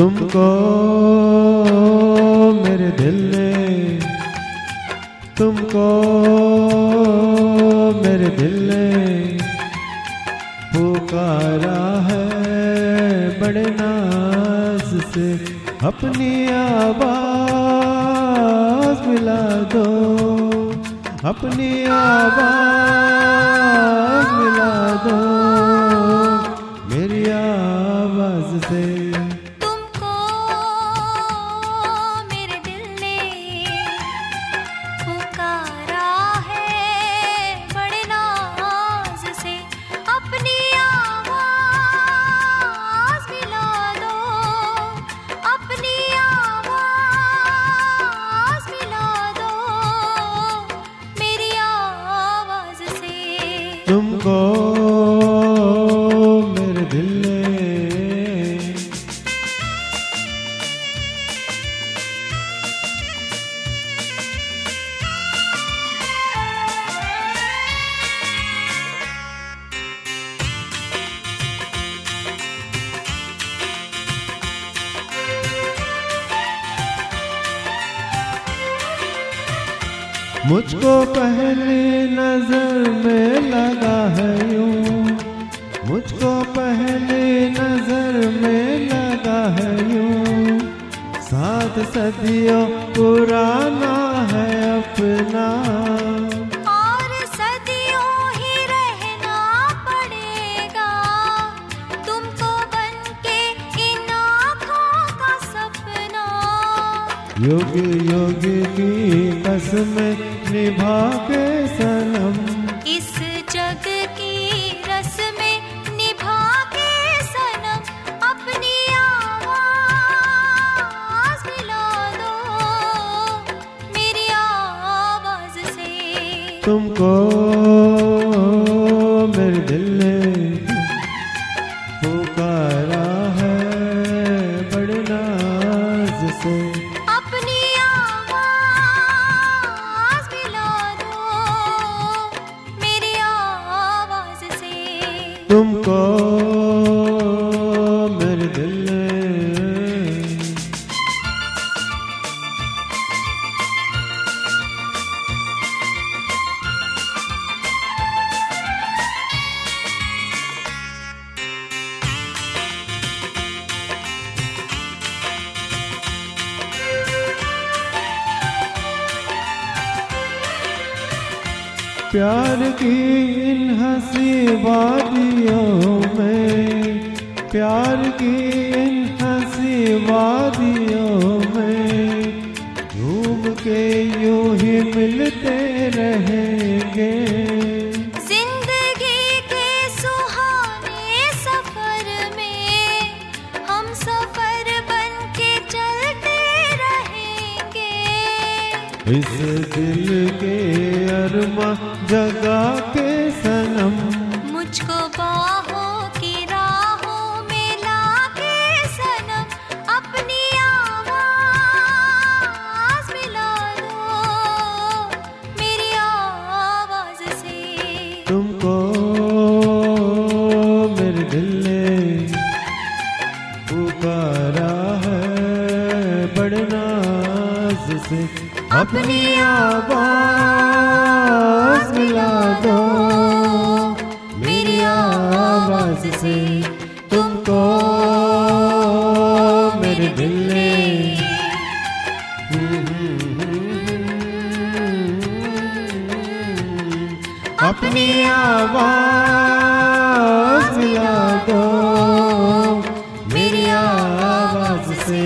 तुमको, मेरे दिल ने। तुमको, मेरे दिल ने। पुकारा है बड़े नाज से। अपनी आवाज़ मिला दो। अपनी आवाज़ तुमको मुझको पहली नज़र में लगा है यूँ। मुझको पहली नज़र में लगा है यूँ। सात सदियों पुराना है अपना। युग युग की कसमें निभा के सनम। इस जग की रस्में निभा के सनम। अपनी आवाज़ मिला दो मेरी आवाज़ से। तुमको मेरे दिल प्यार की इन हँसी वादियों में, प्यार की इन हँसी वादियों में झूम के यूँ ही मिलते रहेंगे। इस दिल के अरमा जगा के सनम। मुझको बाहों की राहों में लाके सनम। अपनी आवाज़ मिला दो मेरी आवाज़ से। तुमको अपनी आवाज़ मिला दो। मेरी आवाज़ से तुमको मेरे दिल ने अपनी आवाज़ मिला दो। मेरी आवाज़ से